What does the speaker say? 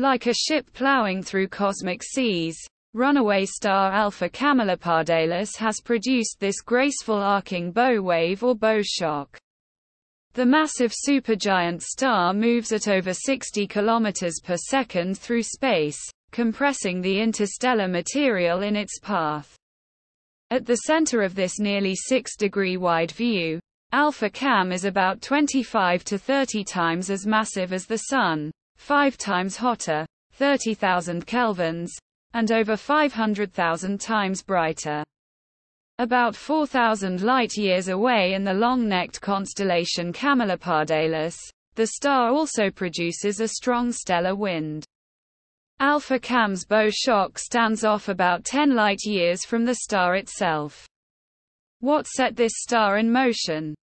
Like a ship plowing through cosmic seas, runaway star Alpha Camelopardalis has produced this graceful arcing bow wave or bow shock. The massive supergiant star moves at over 60 km per second through space, compressing the interstellar material in its path. At the center of this nearly 6-degree wide view, Alpha Cam is about 25 to 30 times as massive as the Sun, 5 times hotter, 30,000 kelvins, and over 500,000 times brighter. About 4,000 light-years away in the long-necked constellation Camelopardalis, the star also produces a strong stellar wind. Alpha Cam's bow shock stands off about 10 light-years from the star itself. What set this star in motion?